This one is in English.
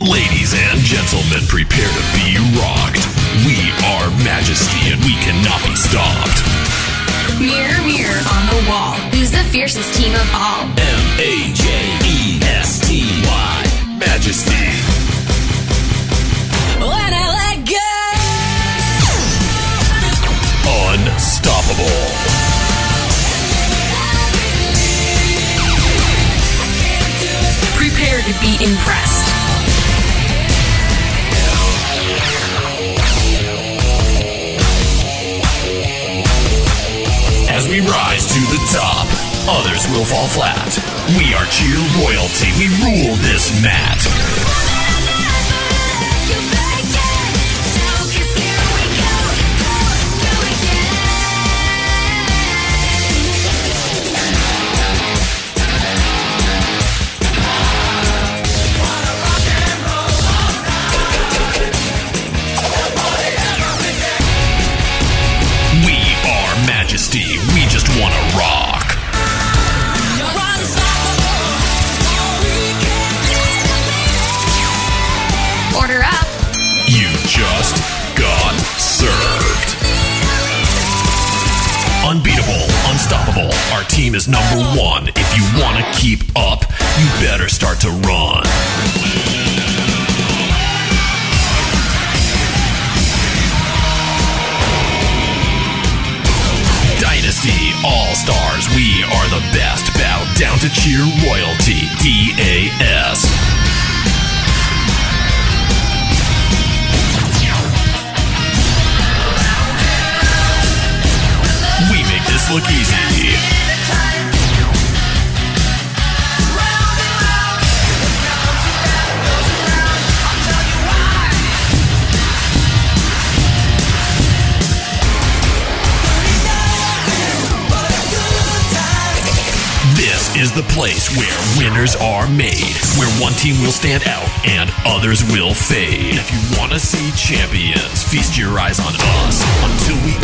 Ladies and gentlemen, prepare to be rocked. We are Majesty and we cannot be stopped. Mirror, mirror on the wall. Who's the fiercest team of all? M A J E S T Y. Majesty. When I let go. Unstoppable. Prepare to be impressed. We rise to the top, others will fall flat. We are cheer royalty. We rule this mat. Want to rock. Order up. You just got served. Unbeatable, unstoppable. Our team is number one. If you want to keep up, you better start to run. All Stars, we are the best. Bow down to cheer royalty. DAS. We make this look easy. Is the place where winners are made, where one team will stand out and others will fade. If you want to see champions, feast your eyes on us. Until we